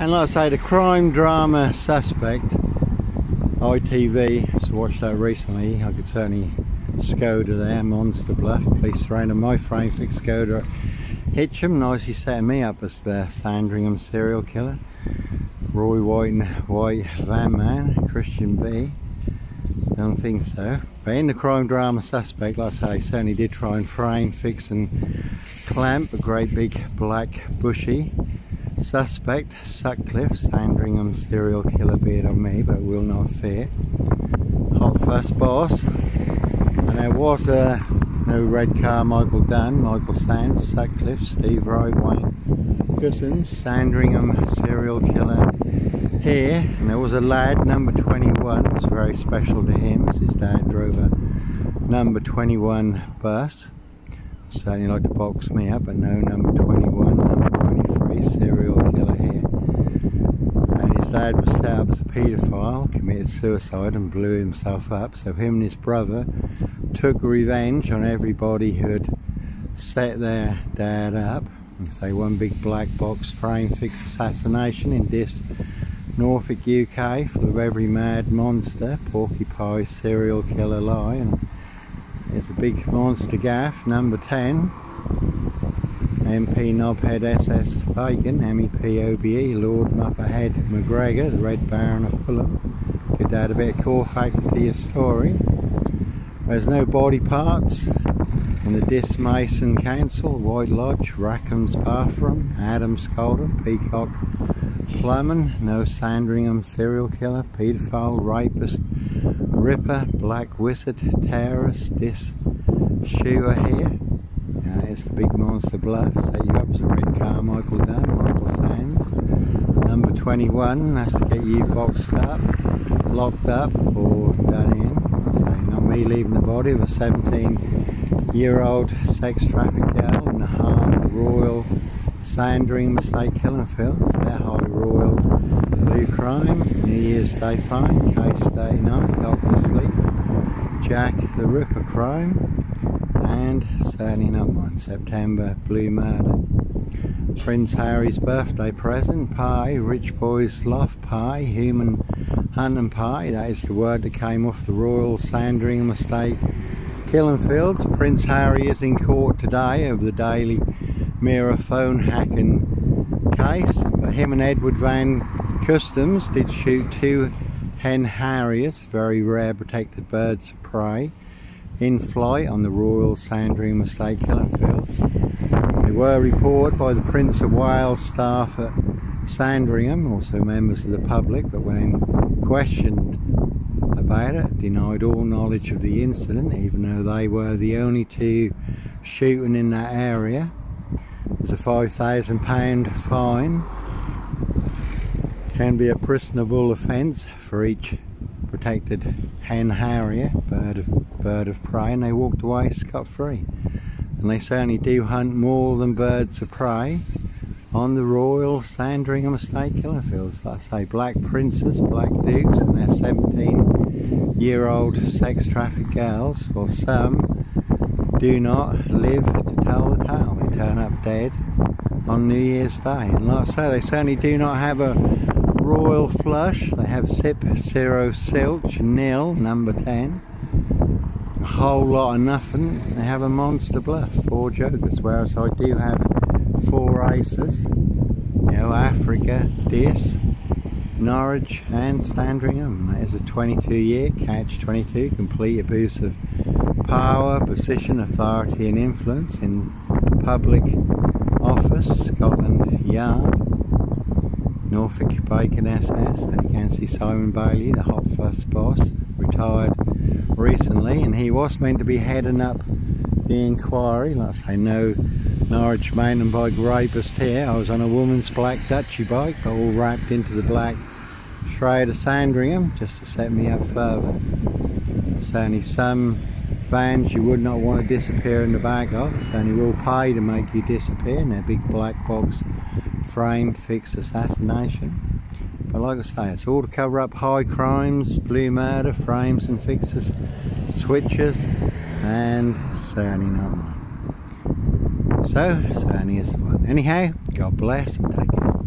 And like I say, the crime drama suspect, ITV, so watched that recently. I could certainly Skoda there, Monster Bluff, police surrounded my frame fixed Skoda Hitcham, nicely setting me up as the Sandringham serial killer. Roy White and White Van Man, Christian B. Don't think so. But in the crime drama suspect, like I say, certainly did try and frame, fix and clamp a great big black bushy suspect, Sutcliffe, Sandringham serial killer beard on me, but will not fear. Hot first boss. And there was a no red car, Michael Dunn, Michael Sands, Sutcliffe, Steve Wright, Wayne Couzens, Sandringham serial killer here. And there was a lad, number 21, it was very special to him as his dad drove a number 21 bus. Certainly like to box me up, but no number 21, number 23 serial killer here. And his dad was set up as a paedophile, committed suicide and blew himself up. So him and his brother took revenge on everybody who had set their dad up. Say one big black box frame fixed assassination in this Norfolk UK full of every mad monster, porcupine, serial killer lie and there's a big monster gaff, number 10 MP Knobhead SS Bacon, MEP OBE, Lord Muppethead McGregor, the Red Baron of Fulham. Could add a bit of core to your story. There's no body parts in the Dis Mason Council, White Lodge, Rackham's Bathroom, Adams Calder, Peacock Plumbing, no Sandringham serial killer, paedophile, rapist, ripper, black wizard, terrorist, this shooter here. It's the big monster bluff, set you have a red car, Michael Dunn, Michael Sands. Number 21, that's to get you boxed up, locked up or done in. So not me leaving the body of a 17 year old sex trafficked girl in the heart of the Royal Sandringham Estate Killing Fields, their High Royal Blue Crime, New Year's Day Fine, Case Day Night, Doctor Sleep, Jack the Ripper Crime, and certainly up one, September Blue Murder. Prince Harry's birthday present, pie, rich boy's love pie, human Hunting Pie, that is the word that came off the Royal Sandringham Estate killing fields. Prince Harry is in court today over the Daily Mirror phone hacking case. But him and Edward Van Cutsem did shoot two hen harriers, very rare protected birds of prey, in flight on the Royal Sandringham Estate killing. They were reported by the Prince of Wales staff at Sandringham, also members of the public, but when questioned about it, denied all knowledge of the incident, even though they were the only two shooting in that area. There's a £5,000 fine. Can be a prisonable offence for each protected hen harrier, bird of, bird of prey, and they walked away scot-free. And they certainly do hunt more than birds of prey on the Royal Sandringham Estate Killing Fields. I say black princes, black dukes and their 17 year old sex trafficked girls. Well some do not live to tell the tale. They turn up dead on New Year's Day. And like I say, they certainly do not have a royal flush. They have Sip Zero Silch, nil, number 10. A whole lot of nothing. They have a monster bluff, four jokers, whereas I do have four aces. You know, Africa, this, Norwich and Sandringham. That is a 22 year catch 22, complete abuse of power, position, authority and influence in public office, Scotland Yard. Norfolk Bacon SS, and you can see Simon Bailey, the hot first boss, retired recently, and he was meant to be heading up the inquiry. Like I say, no Norwich mountain bike rapist here. I was on a woman's black Dutchy bike, all wrapped into the black of Sandringham, just to set me up further. It's only some vans you would not want to disappear in the back of. It's only will pay to make you disappear in their big black box frame fixed assassination. But like I say, it's all to cover up high crimes, blue murder, frames and fixes, switches, and certainly not mine. So, certainly is the one. Anyhow, God bless and take care.